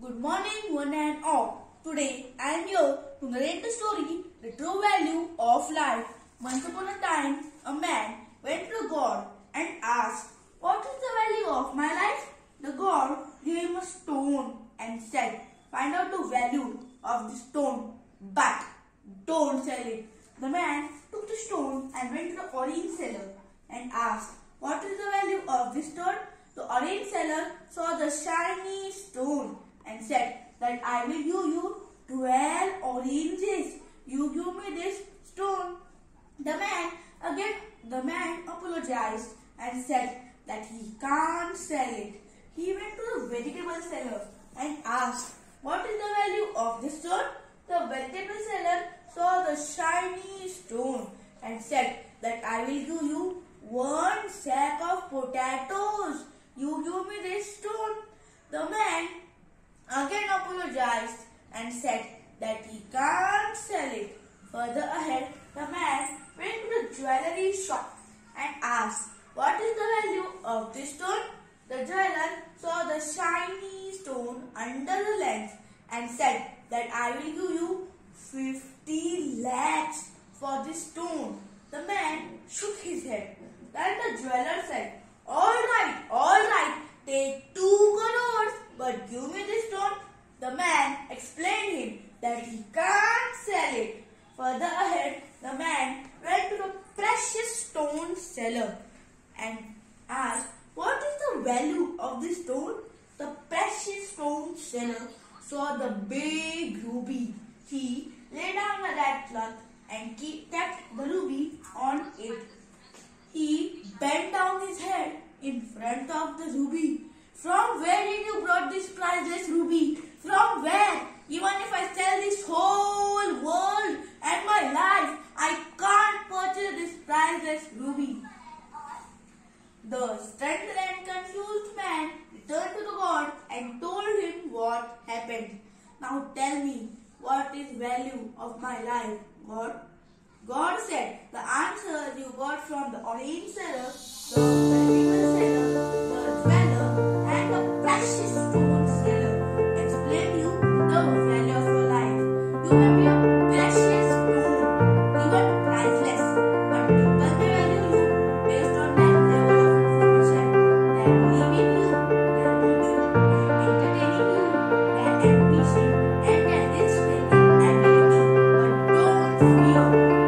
Good morning, one and all. Today I am here to narrate the story, The True Value of Life. Once upon a time, a man went to God and asked, What is the value of my life? The God gave him a stone and said, Find out the value of the stone, but don't sell it. The man took the stone and went to the orange seller and asked, What is the value of this stone? The orange seller saw the shiny stone and said that I will give you 12 oranges. You give me this stone. The man again the man apologized and said that he can't sell it. He went to the vegetable seller and asked, What is the value of this stone? The vegetable seller saw the shiny stone and said that I will give you one sack of potatoes. You give me this stone. The man and said that he can't sell it. Further ahead, the man went to the jewelry shop and asked, What is the value of this stone? The jeweler saw the shiny stone under the lens and said that I will give you 50 lakhs for this stone. The man shook his head. Then the jeweler said, All right, all right, take two crores, but give me this stone. The man explained him that he can't sell it. Further ahead, the man went to the precious stone seller and asked, What is the value of this stone? The precious stone seller saw the big ruby. He lay down a red cloth and kept the ruby on it. He bent down his head in front of the ruby. From where did you brought this priceless ruby? From where? as its ruby. The stunned and confused man returned to the god and told him what happened. Now tell me, what is value of my life, God? God said, the answer you got from the orange seller, the valuable seller, the dweller, and the precious stone seller explain you the value of your life. You may be 没有。